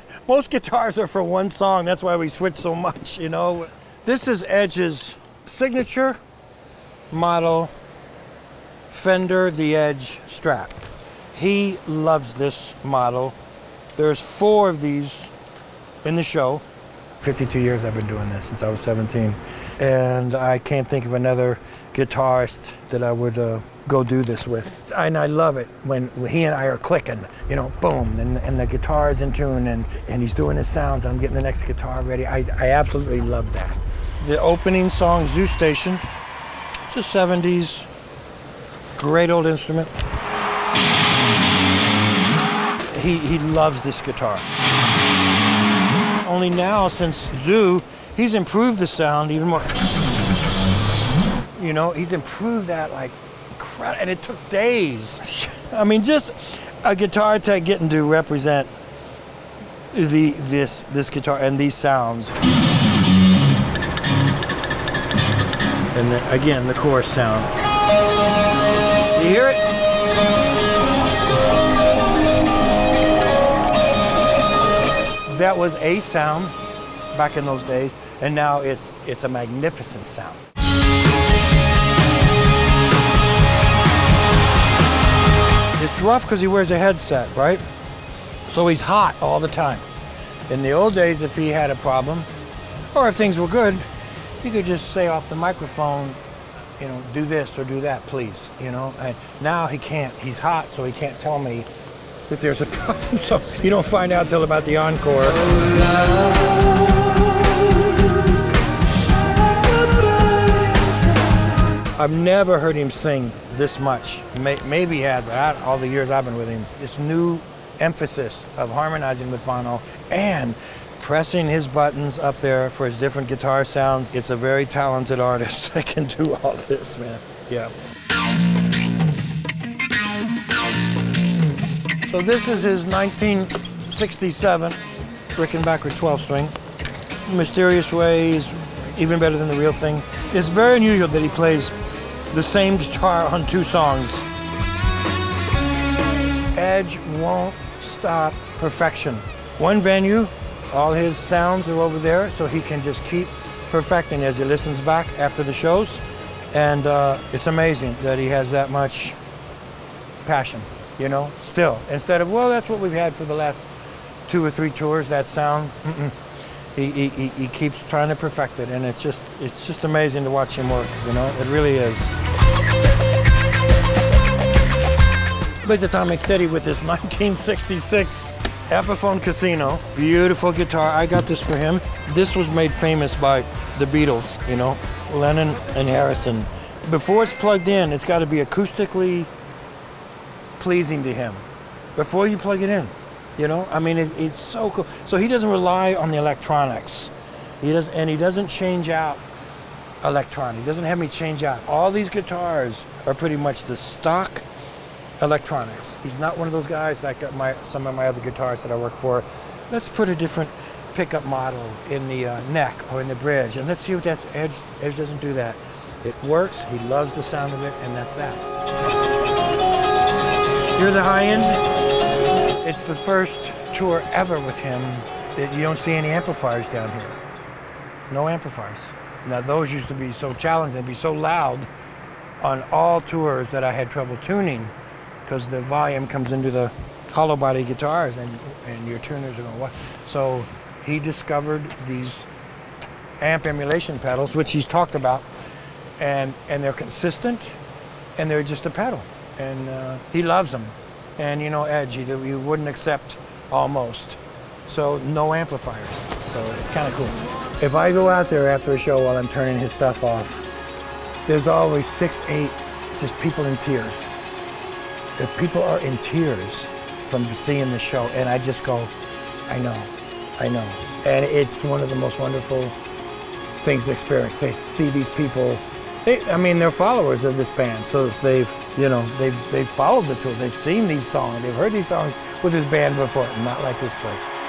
Most guitars are for one song. That's why we switch so much, you know. This is Edge's signature model Fender The Edge Strat. He loves this model. There's four of these in the show. 52 years I've been doing this since I was 17. And I can't think of another guitarist that I would uh, go do this with. And I love it when he and I are clicking, you know, boom, and, and the guitar is in tune and, and he's doing his sounds and I'm getting the next guitar ready. I, I absolutely love that. The opening song, Zoo Station, it's a 70s, great old instrument. He, he loves this guitar. Only now, since Zoo, he's improved the sound even more. You know, he's improved that like, and it took days. I mean, just a guitar tech getting to represent the this this guitar and these sounds. And the, again, the chorus sound. You hear it? That was a sound back in those days, and now it's it's a magnificent sound. It's rough because he wears a headset, right? So he's hot all the time. In the old days, if he had a problem, or if things were good, you could just say off the microphone, you know, do this or do that, please, you know? And now he can't. He's hot, so he can't tell me that there's a problem. So you don't find out till about the encore. I've never heard him sing this much. Maybe he had, but all the years I've been with him, this new emphasis of harmonizing with Bono and pressing his buttons up there for his different guitar sounds. It's a very talented artist that can do all this, man. Yeah. So this is his 1967 Rickenbacker 12 string. Mysterious ways, even better than the real thing. It's very unusual that he plays the same guitar on two songs. Edge won't stop perfection. One venue, all his sounds are over there, so he can just keep perfecting as he listens back after the shows. And uh, it's amazing that he has that much passion, you know, still. Instead of, well, that's what we've had for the last two or three tours, that sound. Mm -mm. He, he, he keeps trying to perfect it, and it's just, it's just amazing to watch him work, you know, it really is. Plays Atomic City with this 1966 Epiphone Casino. Beautiful guitar. I got this for him. This was made famous by the Beatles, you know, Lennon and Harrison. Before it's plugged in, it's got to be acoustically pleasing to him. Before you plug it in, you know, I mean, it, it's so cool. So he doesn't rely on the electronics. He does, and he doesn't change out electronic. He doesn't have me change out. All these guitars are pretty much the stock electronics. He's not one of those guys like my some of my other guitars that I work for. Let's put a different pickup model in the uh, neck or in the bridge, and let's see what that's. Edge, Edge doesn't do that. It works. He loves the sound of it, and that's that. Hear the high end? It's the first tour ever with him that you don't see any amplifiers down here. No amplifiers. Now those used to be so challenging, they'd be so loud on all tours that I had trouble tuning because the volume comes into the hollow body guitars and, and your tuners are going, what? So he discovered these amp emulation pedals, which he's talked about, and, and they're consistent and they're just a pedal. And uh, he loves them. And you know, Edge, you, you wouldn't accept almost. So no amplifiers. So it's kind of cool. If I go out there after a show while I'm turning his stuff off, there's always six, eight, just people in tears. The people are in tears from seeing the show, and I just go, I know, I know. And it's one of the most wonderful things to experience. They see these people, they, I mean, they're followers of this band, so if they've, you know, they've, they've followed the tours, they've seen these songs, they've heard these songs with this band before, not like this place.